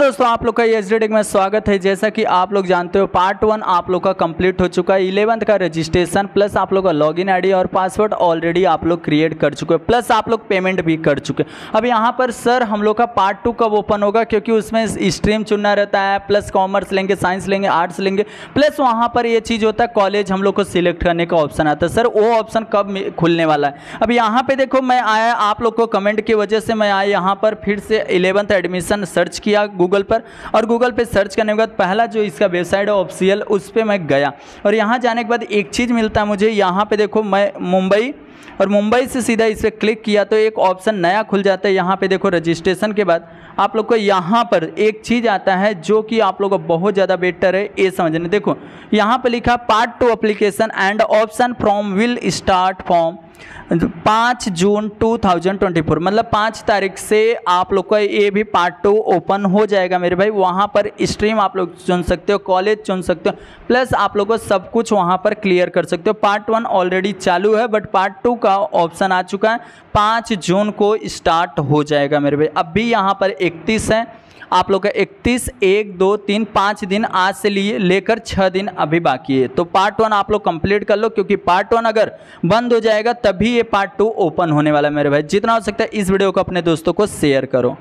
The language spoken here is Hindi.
दोस्तों, आप लोग का एच में स्वागत है। जैसा कि आप लोग जानते हो पार्ट वन आप लोग का कंप्लीट हो चुका है। इलेवंथ का रजिस्ट्रेशन प्लस आप लोग का लॉगिन आईडी और पासवर्ड ऑलरेडी आप लोग क्रिएट कर चुके हैं प्लस आप लोग पेमेंट भी कर चुके हैं। अब यहाँ पर सर हम लोग का पार्ट टू कब ओपन होगा? क्योंकि उसमें स्ट्रीम चुनना रहता है प्लस कॉमर्स लेंगे साइंस लेंगे आर्ट्स लेंगे प्लस वहाँ पर ये चीज़ होता है कॉलेज हम लोग को सिलेक्ट करने का ऑप्शन आता है। सर वो ऑप्शन कब खुलने वाला है? अब यहाँ पर देखो, मैं आया, आप लोग को कमेंट की वजह से मैं आया, यहाँ पर फिर से इलेवंथ एडमिशन सर्च किया गूगल पर और गूगल पर सर्च करने के बाद पहला जो इसका वेबसाइट है ऑफिशियल, उस पर मैं गया। और यहाँ जाने के बाद एक चीज़ मिलता है मुझे, यहाँ पर देखो मैं मुंबई, और मुंबई से सीधा इस पर क्लिक किया तो एक ऑप्शन नया खुल जाता है। यहाँ पे देखो रजिस्ट्रेशन के बाद आप लोग को यहाँ पर एक चीज़ आता है जो कि आप लोग को बहुत ज़्यादा बेटर है, ये समझने देखो, यहाँ पे लिखा part two application and option from will start form. पाँच जून 2024 मतलब पाँच तारीख से आप लोग का ये भी पार्ट टू ओपन हो जाएगा मेरे भाई। वहाँ पर स्ट्रीम आप लोग चुन सकते हो कॉलेज चुन सकते हो प्लस आप लोग को सब कुछ वहाँ पर क्लियर कर सकते हो। पार्ट वन ऑलरेडी चालू है बट पार्ट टू का ऑप्शन आ चुका है। पाँच जून को स्टार्ट हो जाएगा मेरे भाई। अभी यहाँ पर इकतीस है। आप लोग का इकतीस, एक, दो, तीन, पाँच दिन आज से लिए, लेकर छः दिन अभी बाकी है। तो पार्ट वन आप लोग कंप्लीट कर लो, क्योंकि पार्ट वन अगर बंद हो जाएगा, तभी ये पार्ट टू ओपन होने वाला है मेरे भाई। जितना हो सकता है इस वीडियो को अपने दोस्तों को शेयर करो।